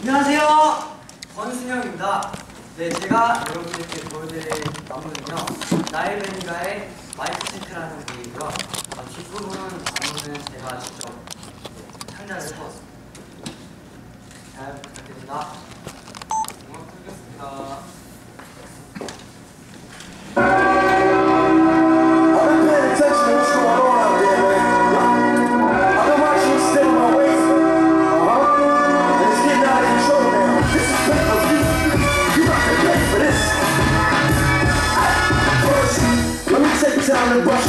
안녕하세요. 권순영입니다. 네, 제가 여러분들께 보여드릴 안무는요. 나일베니가의 마이크 체크라는 곡이고요. 아, 뒷부분 안무는 제가 직접 네, 창작을 해봤습니다. 잘 부탁드립니다.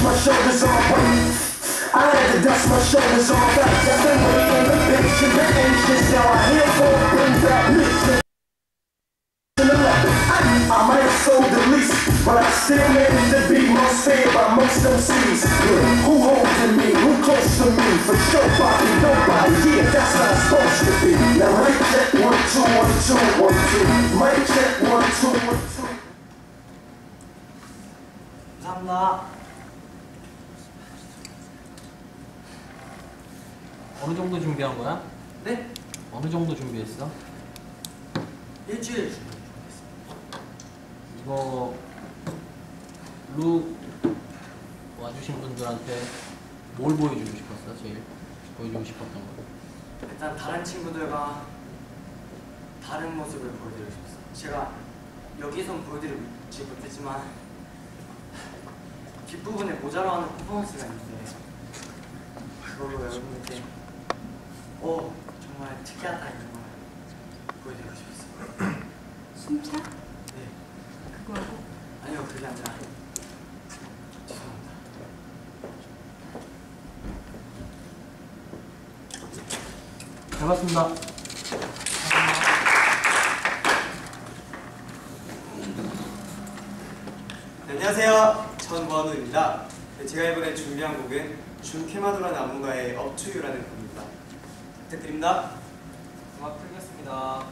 My shoulders off. I had to dust my shoulders off. I've been waiting the bitch and the anxious. Now I hear for bring back mixing. I might have sold the least, but I still managed to be most feared by most MCs. Yeah, who holding me? Who close to me? For sure, Bobby, nobody. Yeah, that's how it's supposed to be. Now mic check one two one two one two. Mic check one two one two. 감사 어느 정도 준비한 거야? 네, 어느 정도 준비했어? 일주일 주- 이거 룩 와주신 분들한테 뭘 보여주고 싶었어? 제일 보여주고 싶었던 거. 일단 다른 친구들과 다른 모습을 보여드리고 싶었어요. 제가 여기선 보여드리지 못했지만 뒷부분에 모자라하는 퍼포먼스가 있는데 그걸로 여러분께 오 정말 특이하다 이런 걸 보여드리고 싶었어요. 숨차? 네, 그거하고 아니요 그게 아니라 죄송합니다. 잘 봤습니다. 네, 안녕하세요. 전원우입니다. 네, 제가 이번에 준비한 곡은 준 케마도라는 안무가의 업투유라는 곡입니다. 부탁드립니다. 음악 틀겠습니다.